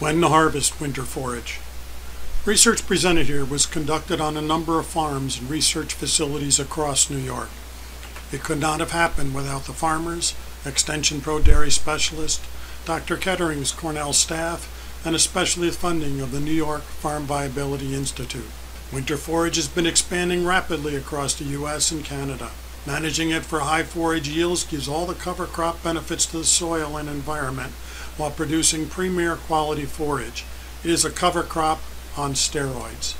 When to harvest winter forage. Research presented here was conducted on a number of farms and research facilities across New York. It could not have happened without the farmers, Extension Pro Dairy Specialist, Dr. Ketterings' Cornell staff, and especially the funding of the New York Farm Viability Institute. Winter forage has been expanding rapidly across the U.S. and Canada. Managing it for high forage yields gives all the cover crop benefits to the soil and environment while producing premier quality forage. It is a cover crop on steroids.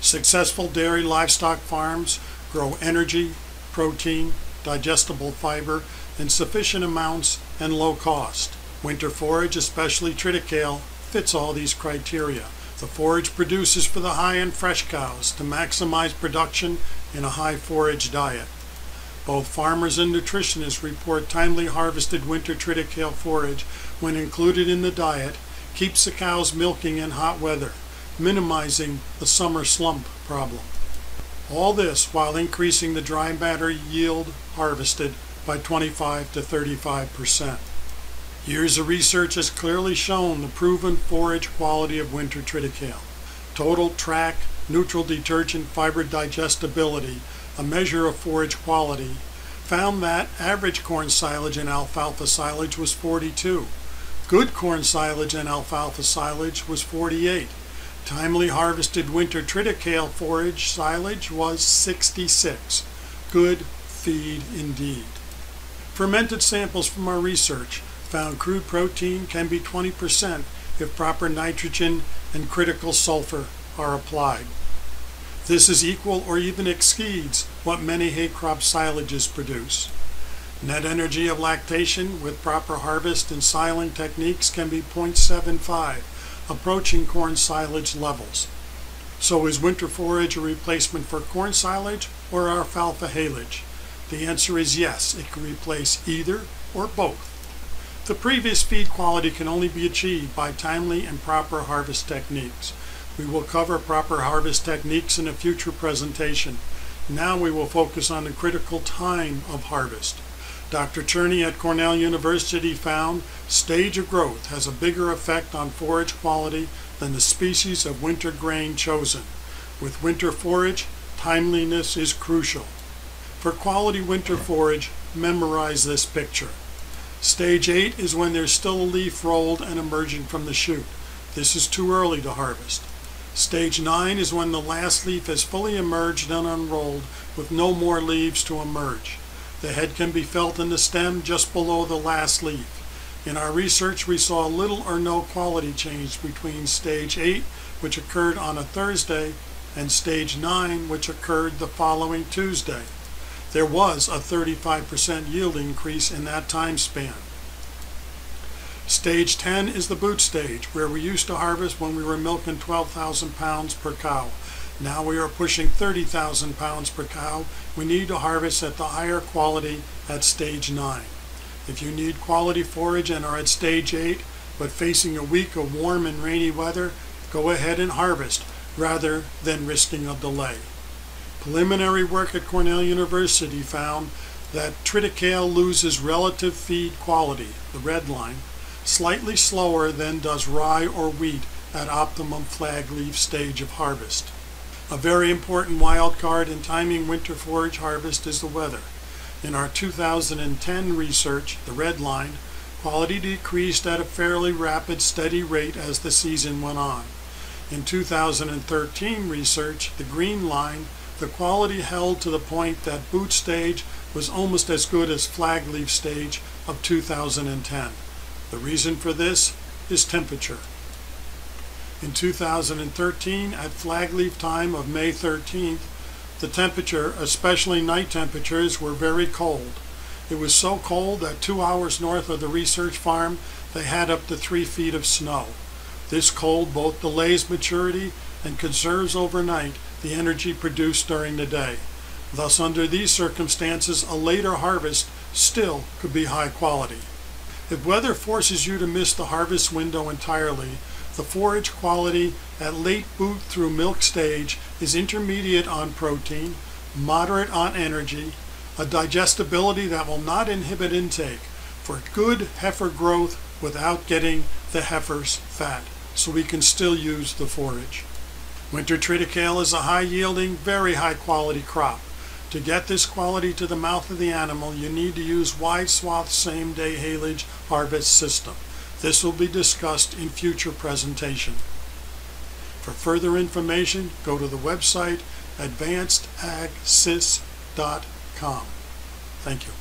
Successful dairy livestock farms grow energy, protein, digestible fiber in sufficient amounts and low cost. Winter forage, especially triticale, fits all these criteria. The forage produces for the high-end fresh cows to maximize production in a high forage diet. Both farmers and nutritionists report timely harvested winter triticale forage when included in the diet keeps the cows milking in hot weather, minimizing the summer slump problem. All this while increasing the dry matter yield harvested by 25 to 35 percent. Years of research has clearly shown the proven forage quality of winter triticale. Total tract neutral detergent fiber digestibility a measure of forage quality, found that average corn silage and alfalfa silage was 42. Good corn silage and alfalfa silage was 48. Timely harvested winter triticale forage silage was 66. Good feed indeed. Fermented samples from our research found crude protein can be 20% if proper nitrogen and critical sulfur are applied. This is equal or even exceeds what many hay crop silages produce. Net energy of lactation with proper harvest and siling techniques can be 0.75, approaching corn silage levels. So is winter forage a replacement for corn silage or alfalfa haylage? The answer is yes, it can replace either or both. The previous feed quality can only be achieved by timely and proper harvest techniques. We will cover proper harvest techniques in a future presentation. Now we will focus on the critical time of harvest. Dr. Cherney at Cornell University found stage of growth has a bigger effect on forage quality than the species of winter grain chosen. With winter forage, timeliness is crucial. For quality winter forage, memorize this picture. Stage 8 is when there's still a leaf rolled and emerging from the shoot. This is too early to harvest. Stage 9 is when the last leaf has fully emerged and unrolled with no more leaves to emerge. The head can be felt in the stem just below the last leaf. In our research, we saw little or no quality change between stage 8, which occurred on a Thursday, and stage 9, which occurred the following Tuesday. There was a 35% yield increase in that time span. Stage 10 is the boot stage, where we used to harvest when we were milking 12,000 pounds per cow. Now we are pushing 30,000 pounds per cow. We need to harvest at the higher quality at stage 9. If you need quality forage and are at stage 8, but facing a week of warm and rainy weather, go ahead and harvest rather than risking a delay. Preliminary work at Cornell University found that triticale loses relative feed quality, the red line, slightly slower than does rye or wheat at optimum flag leaf stage of harvest. A very important wild card in timing winter forage harvest is the weather. In our 2010 research, the red line, quality decreased at a fairly rapid, steady rate as the season went on. In 2013 research, the green line, the quality held to the point that boot stage was almost as good as flag leaf stage of 2010. The reason for this is temperature. In 2013, at flag leaf time of May 13th, the temperature, especially night temperatures, were very cold. It was so cold that two hours north of the research farm, they had up to three feet of snow. This cold both delays maturity and conserves overnight the energy produced during the day. Thus, under these circumstances, a later harvest still could be high quality. If weather forces you to miss the harvest window entirely, the forage quality at late boot through milk stage is intermediate on protein, moderate on energy, a digestibility that will not inhibit intake for good heifer growth without getting the heifer's fat. so we can still use the forage. Winter triticale is a high yielding, very high quality crop. To get this quality to the mouth of the animal, you need to use wide swath same day haylage harvest system. This will be discussed in future presentation. For further information, go to the website advancedagsys.com. Thank you.